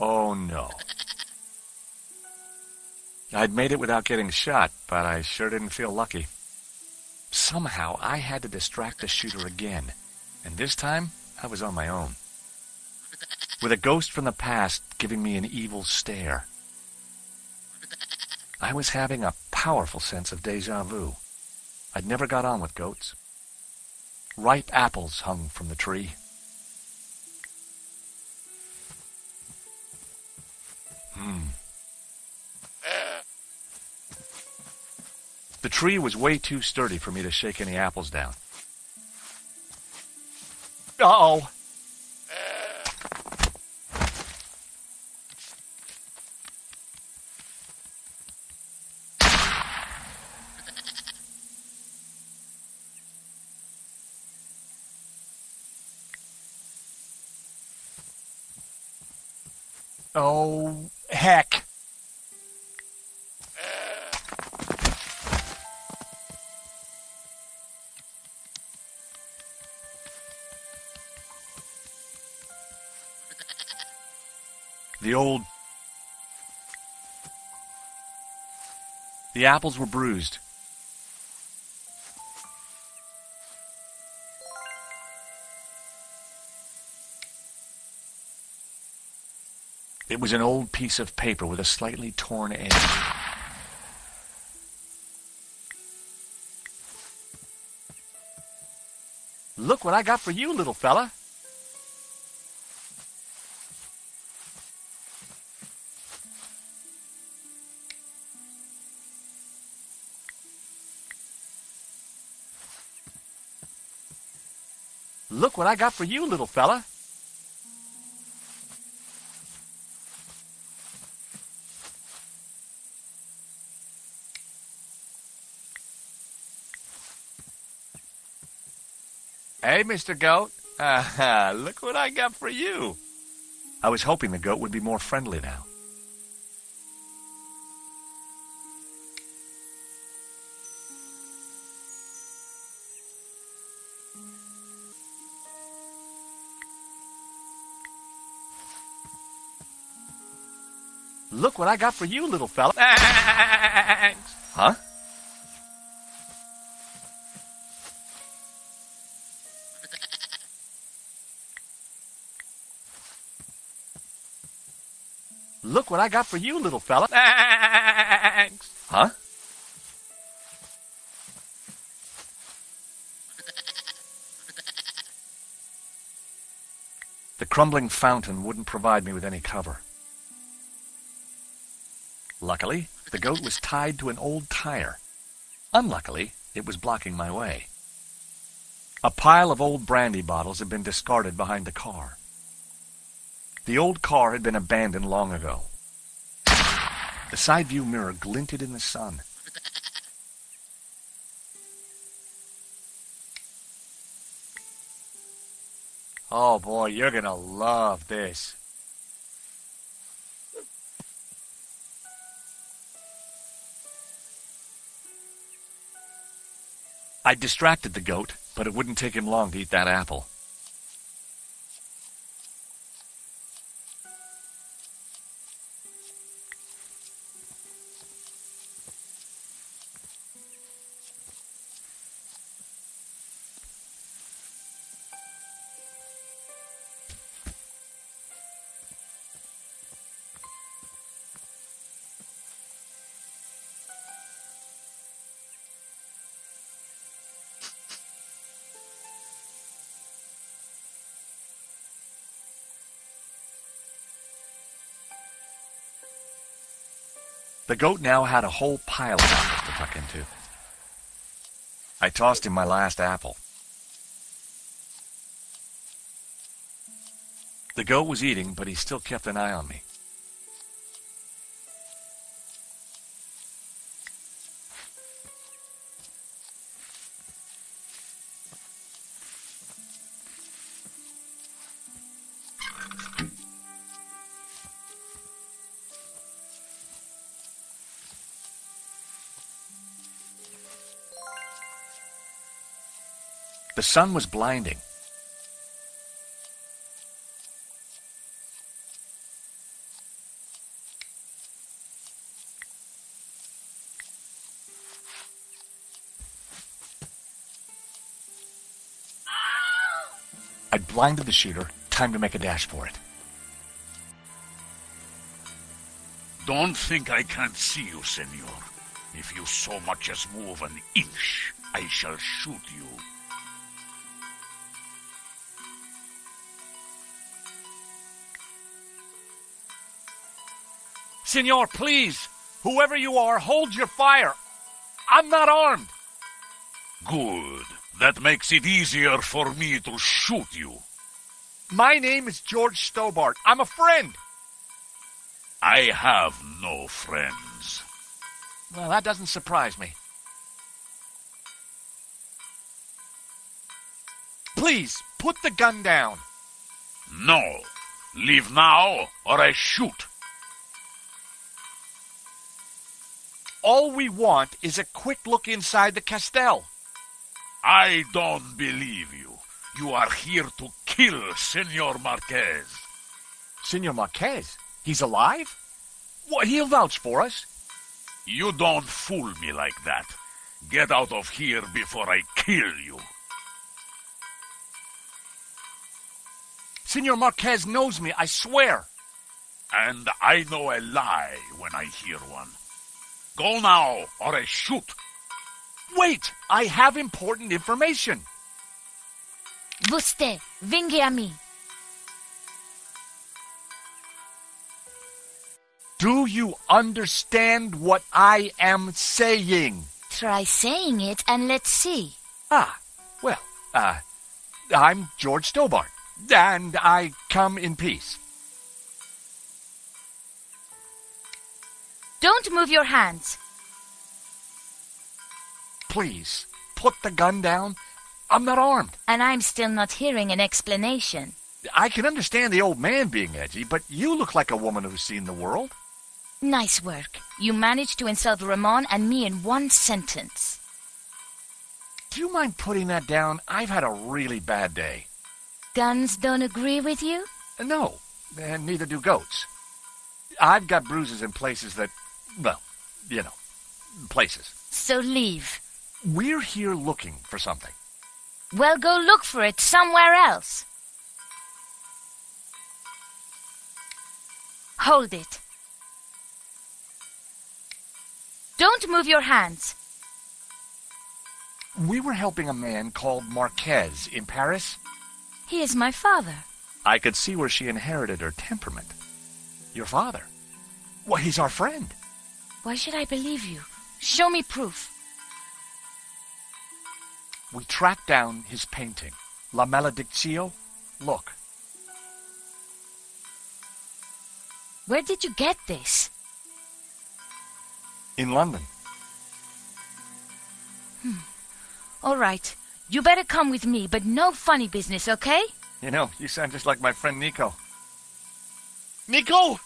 Oh no. I'd made it without getting shot, but I sure didn't feel lucky. Somehow I had to distract the shooter again, and this time I was on my own. With a ghost from the past giving me an evil stare. I was having a powerful sense of deja vu. I'd never got on with goats. Ripe apples hung from the tree. The tree was way too sturdy for me to shake any apples down. Uh-oh. Oh, heck. The old... The apples were bruised. It was an old piece of paper with a slightly torn edge. Look what I got for you, little fella. Look what I got for you, little fella. Hey, Mr. Goat. Uh, look what I got for you. I was hoping the goat would be more friendly now. Look what I got for you, little fella. Thanks. Huh? Look what I got for you, little fella. Thanks. Huh? The crumbling fountain wouldn't provide me with any cover. Luckily, the goat was tied to an old tire. Unluckily, it was blocking my way. A pile of old brandy bottles had been discarded behind the car. The old car had been abandoned long ago. The side view mirror glinted in the sun. Oh boy, you're gonna love this. I distracted the goat, but it wouldn't take him long to eat that apple. The goat now had a whole pile of apples to tuck into. I tossed him my last apple. The goat was eating, but he still kept an eye on me. The sun was blinding. I blinded the shooter. Time to make a dash for it. Don't think I can't see you, senor. If you so much as move an inch, I shall shoot you. Senor, please! Whoever you are, hold your fire! I'm not armed! Good. That makes it easier for me to shoot you. My name is George Stobart. I'm a friend. I have no friends. Well, that doesn't surprise me. Please, put the gun down. No. Leave now, or I shoot. All we want is a quick look inside the Castell. I don't believe you. You are here to kill Senor Marquez. Senor Marquez? He's alive? What, he'll vouch for us. You don't fool me like that. Get out of here before I kill you. Senor Marquez knows me, I swear. And I know a lie when I hear one. Go now, or I shoot. Wait! I have important information. Você, venga a mim. Do you understand what I am saying? Try saying it and let's see. Ah, well, uh, I'm George Stobart, and I come in peace. Don't move your hands. Please, put the gun down. I'm not armed. And I'm still not hearing an explanation. I can understand the old man being edgy, but you look like a woman who's seen the world. Nice work. You managed to insult Ramon and me in one sentence. Do you mind putting that down? I've had a really bad day. Guns don't agree with you? No, and neither do goats. I've got bruises in places that, well, you know, places. So leave. We're here looking for something. Well, go look for it somewhere else. Hold it. Don't move your hands. We were helping a man called Marquez in Paris. He is my father. I could see where she inherited her temperament. Your father? Well, he's our friend. Why should I believe you? Show me proof. We tracked down his painting, La Maledicció. Look, Where did you get this? in London. Hmm. All right. You better come with me, but no funny business, okay? You know, you sound just like my friend Nico. Nico!